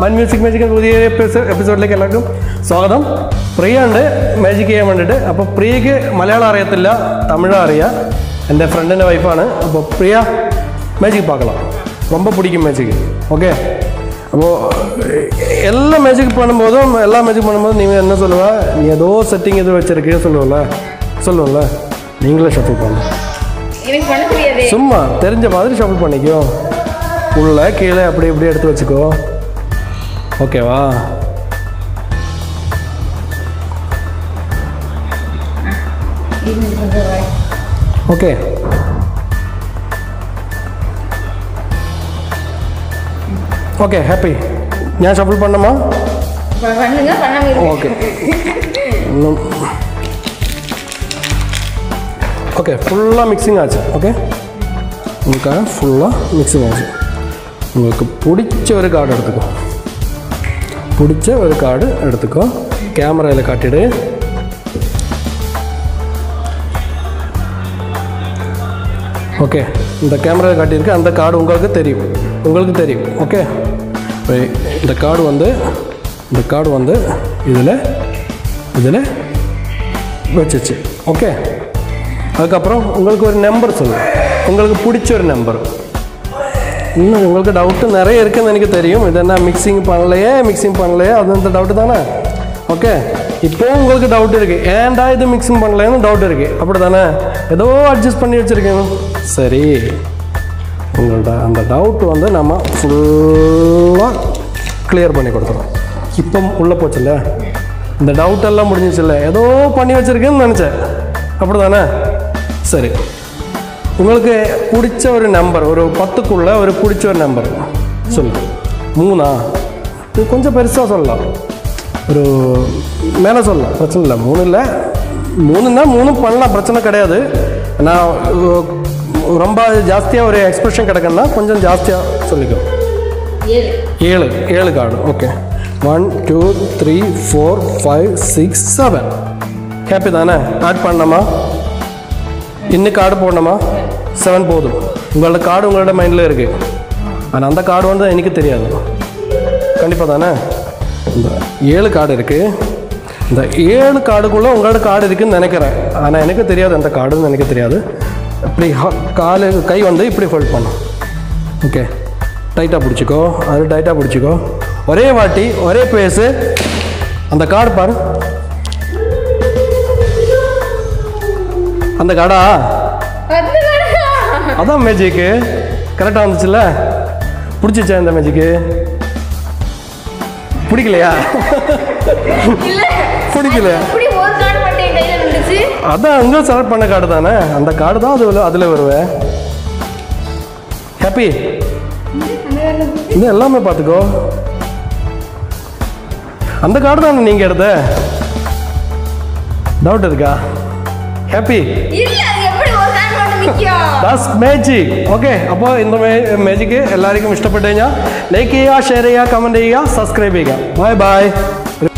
മൻ music മാജിക്കിൻ്റെ പുതിയ എപ്പിസോ- എപ്പിസോഡിലേക്ക് എല്ലാവർക്കും സ്വാഗതം പ്രിയ ഉണ്ട് മാജിക് ചെയ്യാൻ വേണ്ടിയിട്ട് അപ്പോൾ പ്രിയക്ക് മലയാളം അറിയത്തില്ല തമിഴ് അറിയാം എൻ്റെ ഫ്രണ്ടിൻ്റെ വൈഫാണ് അപ്പോൾ പ്രിയ மேஜிக் பார்க்கலாம் ரொம்ப பிடிக்கும் மேஜிக் ஓகே அப்போ எல்லா மேஜிக் பண்ணும்போதும் எல்லா மேஜிக் பண்ணும்போதும் நீங்கள் என்ன சொல்லுவா நீ ஏதோ செட்டிங் எதுவும் வச்சிருக்கேன்னு சொல்லுவல சொல்லுவல நீங்களே ஷஃபிள் பண்ணணும் எனக்கு பண்ண தெரியாது சும்மா தெரிஞ்ச மாதிரி ஷஃபிள் பண்ணிக்கோ உள்ளே கீழே அப்படி இப்படி எடுத்து வச்சுக்கோ. ஓகேவா? ஓகே. ஓகே ஹாப்பி ஞான் ஷஃபிள் பண்ணுமா? ஓகே. ஓகே ஃபுல்லாக மிக்சிங் ஆச்சு ஓகே உங்களுக்கு ஃபுல்லாக மிக்சிங் ஆச்சு. உங்களுக்கு பிடிச்ச ஒரு கார்டு எடுத்துக்கோ. பிடிச்ச ஒரு கார்டு எடுத்துக்கோ. கேமராவில் காட்டிடு. ஓகே இந்த கேமராவில் காட்டியிருக்கு. அந்த கார்டு உங்களுக்கு தெரியும். உங்களுக்கு தெரியும். ஓகே இப்போ இந்த கார்டு வந்து இந்த கார்டு வந்து இதில் இதில் வச்சிச்சு. ஓகே அதுக்கப்புறம் உங்களுக்கு ஒரு நம்பர் சொல்லு. உங்களுக்கு பிடிச்ச ஒரு நம்பர் இன்னும் உங்களுக்கு டவுட்டு நிறைய இருக்குதுன்னு எனக்கு தெரியும். இது என்ன மிக்சிங் பண்ணலையே? மிக்சிங் பண்ணலையே? அது அந்த டவுட்டு தானே? ஓகே இப்போ உங்களுக்கு டவுட் இருக்குது ஏன்டா இது மிக்சிங் பண்ணலைன்னு டவுட் இருக்குது அப்படி தானே ஏதோ அட்ஜஸ்ட் பண்ணி வச்சுருக்கேன். சரி. உங்கள்ட்ட அந்த டவுட் வந்து நம்ம ஃபுல்லாக கிளியர் பண்ணி கொடுத்துறோம். இப்போ உள்ளே போச்சுல்ல? இந்த டவுட்டெல்லாம் முடிஞ்சிச்சுல்ல ஏதோ பண்ணி வச்சுருக்கேன்னு நினச்சேன். அப்படி தானே சரி. உங்களுக்கு பிடிச்ச ஒரு நம்பர் ஒரு பத்துக்குள்ள ஒரு பிடிச்ச ஒரு நம்பர் சொல்லு. மூணா? இது கொஞ்சம் பெருசாக சொல்லலாம். ஒரு மேலே சொல்லலாம். பிரச்சனை இல்லை. மூணு இல்லை. மூணுன்னா மூணும் பண்ணலாம். பிரச்சனை கிடையாது. நான் ரொம்ப ஜாஸ்தியாக ஒரு எக்ஸ்பிரஷன் கிடைக்குன்னா கொஞ்சம் ஜாஸ்தியாக சொல்லிக்கோ. ஏழு. ஏழு. Card okay one two three four five six seven happy தானே? ஆட் பண்ணணுமா? இன்னும் கார்டு போடணுமா? செவன் போதும். உங்களோட கார்டு உங்களோட மைண்டில் இருக்குது ஆனால் அந்த கார்டு வந்து எனக்கு தெரியாது. கண்டிப்பாக தானே? இந்த ஏழு கார்டு இருக்குது இந்த ஏழு கார்டுக்குள்ளே உங்களோட கார்டு இருக்குதுன்னு நினைக்கிறேன். ஆனால் எனக்கு தெரியாது. அந்த கார்டுன்னு எனக்கு தெரியாது. இப்படி காலு கை வந்து இப்படி ஹோல்ட் பண்ணும் ஓகே டைட்டாக பிடிச்சிக்கோ. அது டைட்டாக பிடிச்சிக்கோ. ஒரே வாட்டி ஒரே பேஸு அந்த கார்டு பாரு. அந்த கார்டா அதான் மேஜிக்கு கரெக்டாக வந்துச்சுல்ல? பிடிச்சிச்சா இந்த மேஜிக்கு பிடிக்கலையா? இல்ல. பிடிக்கல. இப்படி ஒரு கார்டு மட்டும் என் கையில இருந்துச்சு அதான் அங்கே செலக்ட் பண்ண கார்டு தானே. அந்த கார்டு தான் அது அதில் வருவேன் ஹாப்பி இது எல்லாமே பார்த்துக்கோ. அந்த கார்டு தானே நீங்கள் எடுத்த? டவுட் இருக்கா? ஹாப்பி മാജിക് ഓക്കെ അപ്പോൾ ഇന്ന് മാജിക് എല്ലാവർക്കും ഇഷ്ടപ്പെട്ടു കഴിഞ്ഞാൽ ലൈക്ക് ചെയ്യുക ഷെയർ ചെയ്യുക കമന്റ് ചെയ്യുക സബ്സ്ക്രൈബ് ചെയ്യുക. Bye bye